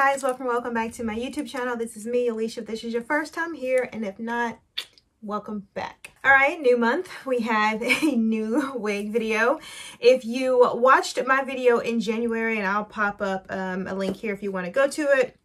guys, welcome, welcome back to my YouTube channel. This is me, Alicia, if this is your first time here, and if not, welcome back. All right, new month, we have a new wig video. If you watched my video in January, and I'll pop up um, a link here if you want to go to it,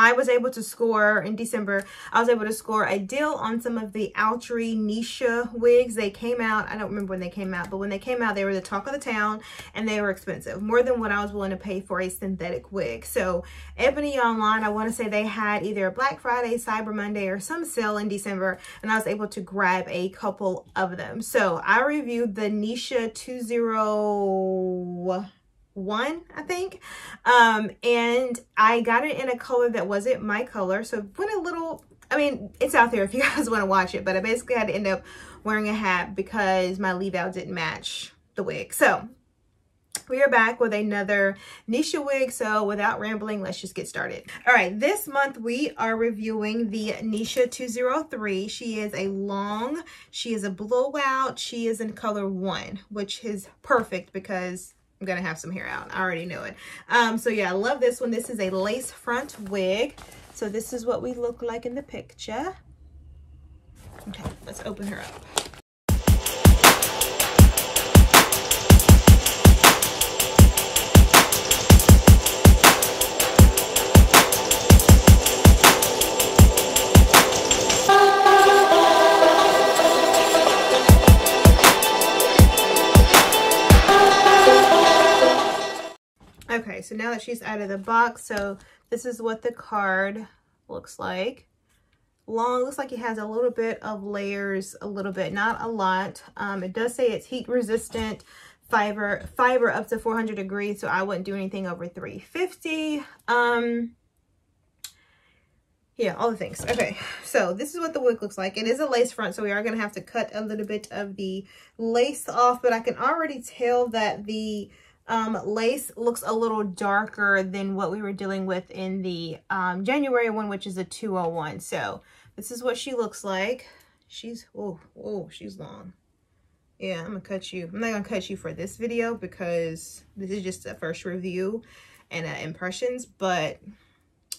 I was able to score in December, I was able to score a deal on some of the Outre Neesha wigs. They came out, I don't remember when they came out, but when they came out, they were the talk of the town and they were expensive, more than what I was willing to pay for a synthetic wig. So Ebony Online, I want to say they had either a Black Friday, Cyber Monday, or some sale in December, and I was able to grab a couple of them. So I reviewed the Neesha 20 one, I think. Um, and I got it in a color that wasn't my color. So went a little, I mean, it's out there if you guys want to watch it, but I basically had to end up wearing a hat because my leave out didn't match the wig. So we are back with another Neesha wig. So without rambling, let's just get started. All right, this month we are reviewing the Neesha 203. She is a long, she is a blowout. She is in color one, which is perfect because I'm gonna have some hair out. I already know it. Um, so yeah, I love this one. This is a lace front wig. So this is what we look like in the picture. Okay, let's open her up. So now that she's out of the box, so this is what the card looks like. Long, looks like it has a little bit of layers, a little bit, not a lot. Um, it does say it's heat resistant, fiber, fiber up to 400 degrees, so I wouldn't do anything over 350. Um, yeah, all the things. Okay, so this is what the wig looks like. It is a lace front, so we are going to have to cut a little bit of the lace off, but I can already tell that the um, lace looks a little darker than what we were dealing with in the um, January one, which is a 201. So this is what she looks like. She's, oh, oh, she's long. Yeah, I'm gonna cut you. I'm not gonna cut you for this video because this is just a first review and uh, impressions, but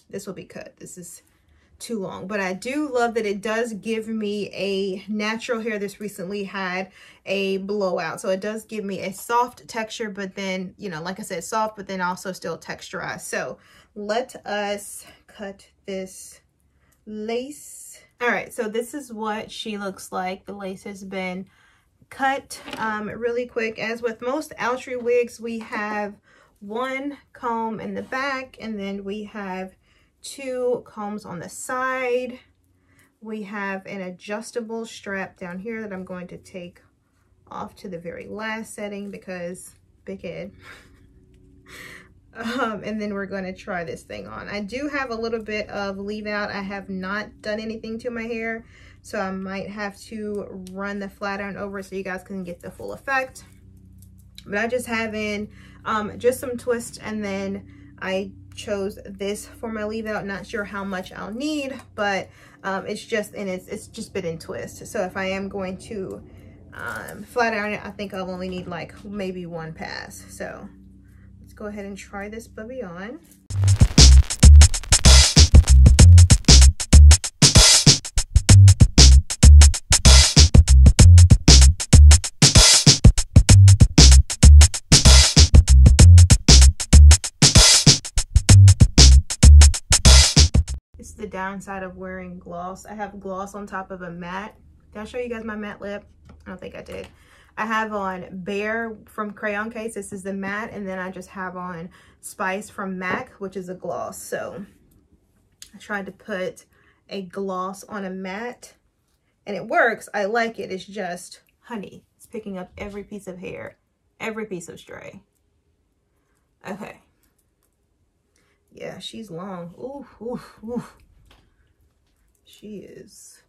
this will be cut. This is too long. But I do love that it does give me a natural hair that's recently had a blowout. So it does give me a soft texture, but then, you know, like I said, soft, but then also still texturized. So let us cut this lace. All right, so this is what she looks like. The lace has been cut um, really quick. As with most Outre wigs, we have one comb in the back and then we have two combs on the side. We have an adjustable strap down here that I'm going to take off to the very last setting because big head. um, and then we're going to try this thing on. I do have a little bit of leave out. I have not done anything to my hair, so I might have to run the flat iron over so you guys can get the full effect. But I just have in um, just some twist and then I chose this for my leave out. Not sure how much I'll need, but um, it's just, and it's, it's just bit in twist. So if I am going to um, flat iron it, I think I'll only need like maybe one pass. So let's go ahead and try this bubby on. The downside of wearing gloss. I have gloss on top of a matte. Did I show you guys my matte lip? I don't think I did. I have on Bare from Crayon Case. This is the matte. And then I just have on Spice from MAC, which is a gloss. So I tried to put a gloss on a matte. And it works. I like it. It's just, honey, it's picking up every piece of hair. Every piece of stray. Okay. Yeah, she's long. Ooh, ooh, ooh. She is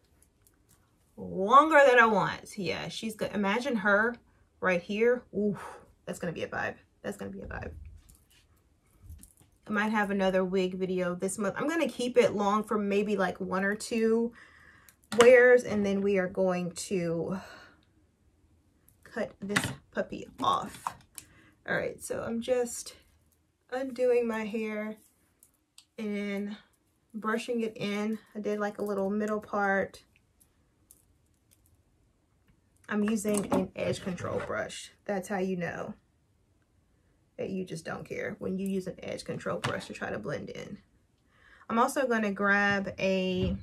longer than I want. Yeah, she's good. Imagine her right here. Ooh, that's going to be a vibe. That's going to be a vibe. I might have another wig video this month. I'm going to keep it long for maybe like one or two wears. And then we are going to cut this puppy off. All right, so I'm just undoing my hair and brushing it in. I did like a little middle part. I'm using an edge control brush. That's how you know that you just don't care when you use an edge control brush to try to blend in. I'm also going to grab a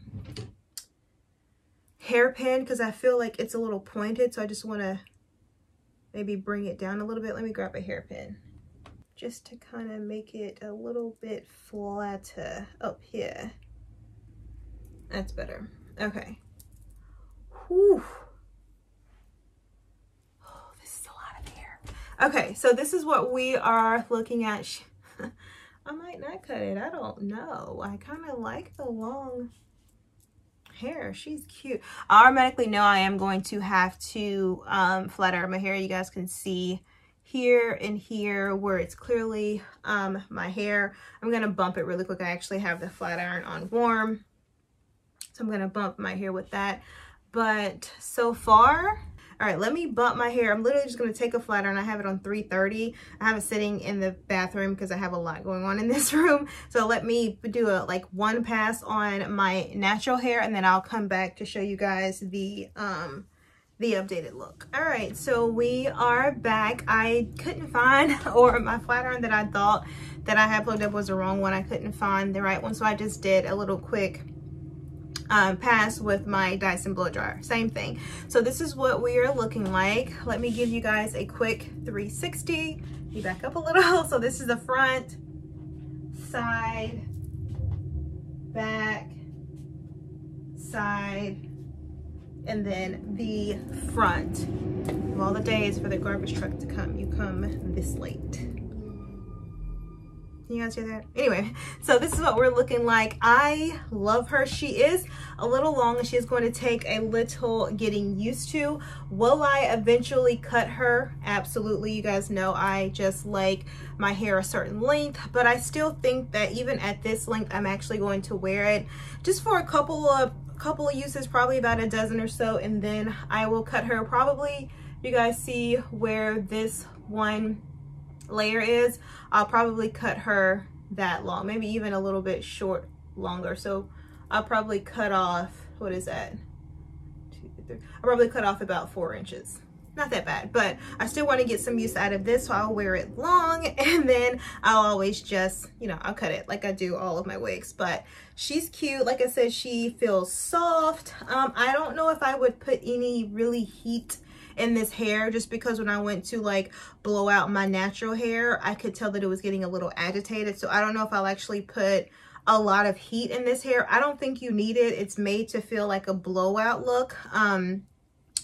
hairpin because I feel like it's a little pointed. So I just want to maybe bring it down a little bit. Let me grab a hairpin just to kind of make it a little bit flatter up here. That's better. Okay. Whew. Oh, this is a lot of hair. Okay, so this is what we are looking at. I might not cut it. I don't know. I kind of like the long hair. She's cute. I automatically know I am going to have to um, flatter my hair. You guys can see here and here where it's clearly um, my hair. I'm going to bump it really quick. I actually have the flat iron on warm. So I'm going to bump my hair with that. But so far, all right, let me bump my hair. I'm literally just going to take a flat iron. I have it on 330. I have it sitting in the bathroom because I have a lot going on in this room. So let me do a like one pass on my natural hair and then I'll come back to show you guys the um the updated look. All right, so we are back. I couldn't find, or my flat iron that I thought that I had plugged up was the wrong one. I couldn't find the right one, so I just did a little quick um, pass with my Dyson blow dryer. Same thing. So this is what we are looking like. Let me give you guys a quick 360. You back up a little. So this is the front, side, back, side, and then the front. Of all the days for the garbage truck to come, you come this late. Can you guys hear that? Anyway, so this is what we're looking like. I love her. She is a little long and she is going to take a little getting used to. Will I eventually cut her? Absolutely. You guys know I just like my hair a certain length, but I still think that even at this length, I'm actually going to wear it just for a couple of couple of uses, probably about a dozen or so, and then I will cut her probably, you guys see where this one layer is, I'll probably cut her that long, maybe even a little bit short longer. So I'll probably cut off, what is that? Two, three. I'll probably cut off about four inches. Not that bad, but I still want to get some use out of this, so I'll wear it long, and then I'll always just, you know, I'll cut it like I do all of my wigs. But she's cute. Like I said, she feels soft. Um, I don't know if I would put any really heat in this hair just because when I went to like blow out my natural hair, I could tell that it was getting a little agitated. So I don't know if I'll actually put a lot of heat in this hair. I don't think you need it. It's made to feel like a blowout look. Um,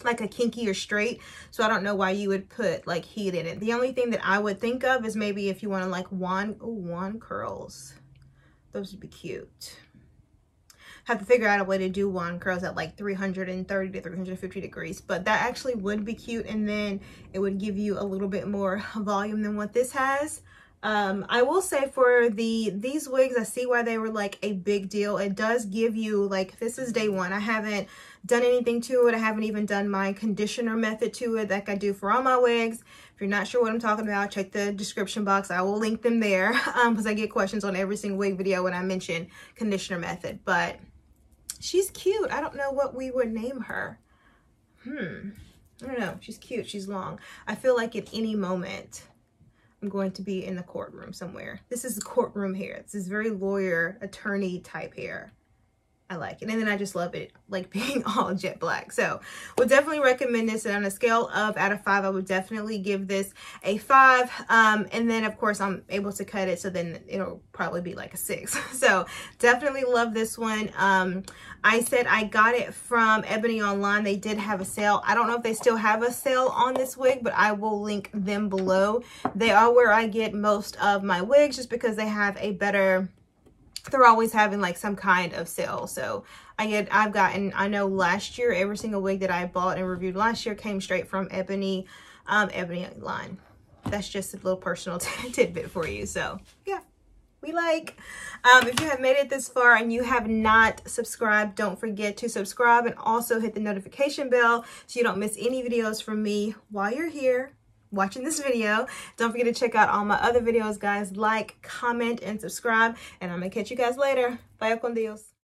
like a kinky or straight so i don't know why you would put like heat in it. The only thing that i would think of is maybe if you want to like one wand curls. Those would be cute. Have to figure out a way to do wand curls at like 330 to 350 degrees but that actually would be cute and then it would give you a little bit more volume than what this has um, I will say for the these wigs, I see why they were like a big deal. It does give you like, this is day one. I haven't done anything to it. I haven't even done my conditioner method to it like I do for all my wigs. If you're not sure what I'm talking about, check the description box. I will link them there because um, I get questions on every single wig video when I mention conditioner method. But She's cute. I don't know what we would name her. Hmm. I don't know. She's cute. She's long. I feel like at any moment I'm going to be in the courtroom somewhere. This is the courtroom hair. This is very lawyer, attorney type hair. I like it. And then I just love it, like being all jet black. So would definitely recommend this. And on a scale of out of five, I would definitely give this a five. Um, and then of course I'm able to cut it. So then it'll probably be like a six. so definitely love this one. Um, I said I got it from Ebony Online. They did have a sale. I don't know if they still have a sale on this wig, but I will link them below. They are where I get most of my wigs just because they have a better they're always having like some kind of sale. So I get, I've gotten, I know last year, every single wig that I bought and reviewed last year came straight from Ebony, um, Ebony line. That's just a little personal tidbit for you. So yeah, we like. Um, if you have made it this far and you have not subscribed, don't forget to subscribe and also hit the notification bell so you don't miss any videos from me while you're here watching this video. Don't forget to check out all my other videos, guys. Like, comment, and subscribe. And I'm going to catch you guys later. Bye con Dios.